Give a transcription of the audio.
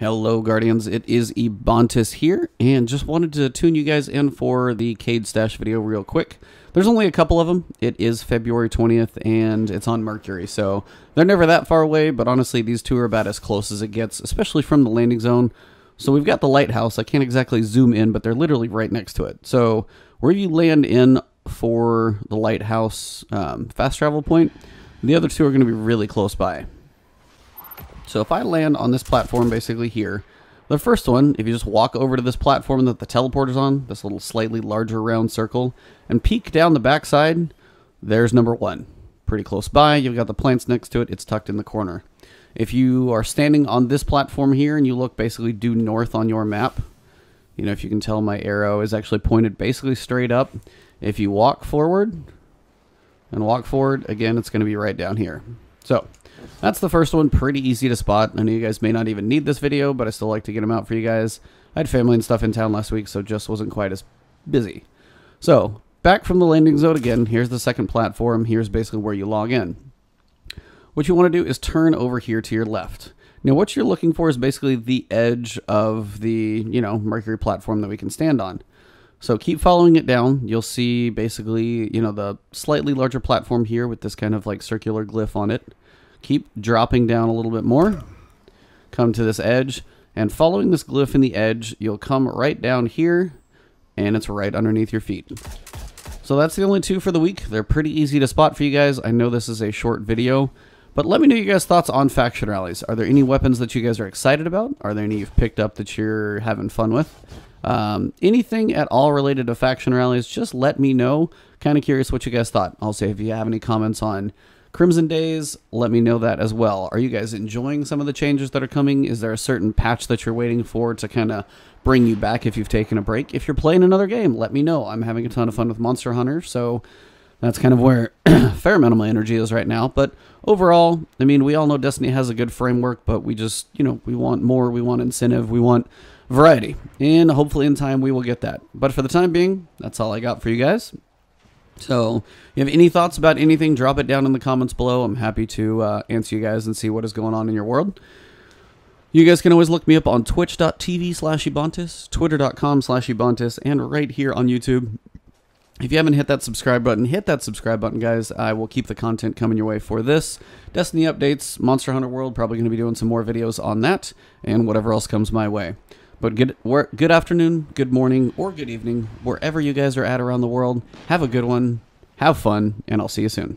Hello, Guardians. It is Ebontis here, and just wanted to tune you guys in for the Cayde Stash video real quick. There's only a couple of them. It is February 20th, and it's on Mercury, so they're never that far away, but honestly, these two are about as close as it gets, especially from the landing zone. So we've got the lighthouse. I can't exactly zoom in, but they're literally right next to it. So where you land in for the lighthouse um, fast travel point, the other two are going to be really close by. So if I land on this platform basically here, the first one, if you just walk over to this platform that the teleporter's on, this little slightly larger round circle, and peek down the backside, there's number one. Pretty close by, you've got the plants next to it, it's tucked in the corner. If you are standing on this platform here and you look basically due north on your map, you know, if you can tell my arrow is actually pointed basically straight up. If you walk forward and walk forward, again, it's going to be right down here. So that's the first one. Pretty easy to spot. I know you guys may not even need this video, but I still like to get them out for you guys. I had family and stuff in town last week, so just wasn't quite as busy. So back from the landing zone again. Here's the second platform. Here's basically where you log in. What you want to do is turn over here to your left. Now, what you're looking for is basically the edge of the, you know, Mercury platform that we can stand on. So keep following it down. You'll see basically, you know, the slightly larger platform here with this kind of like circular glyph on it. Keep dropping down a little bit more. Come to this edge. And following this glyph in the edge, you'll come right down here. And it's right underneath your feet. So that's the only two for the week. They're pretty easy to spot for you guys. I know this is a short video. But let me know your guys' thoughts on faction rallies. Are there any weapons that you guys are excited about? Are there any you've picked up that you're having fun with? Um, anything at all related to faction rallies, just let me know. Kind of curious what you guys thought. Also, if you have any comments on Crimson Days, let me know that as well. Are you guys enjoying some of the changes that are coming? Is there a certain patch that you're waiting for to kind of bring you back if you've taken a break? If you're playing another game, let me know. I'm having a ton of fun with Monster Hunter, so that's kind of where a fair amount of my energy is right now. But overall, I mean, we all know Destiny has a good framework, but we just, you know, we want more, we want incentive, we want variety. And hopefully in time we will get that. But for the time being, that's all I got for you guys. So, if you have any thoughts about anything, drop it down in the comments below. I'm happy to uh, answer you guys and see what is going on in your world. You guys can always look me up on twitch.tv slash ebontis, twitter.com slash ebontis, and right here on YouTube. If you haven't hit that subscribe button, hit that subscribe button, guys. I will keep the content coming your way for this. Destiny updates, Monster Hunter World, probably going to be doing some more videos on that, and whatever else comes my way. But good, good afternoon, good morning, or good evening, wherever you guys are at around the world. Have a good one, have fun, and I'll see you soon.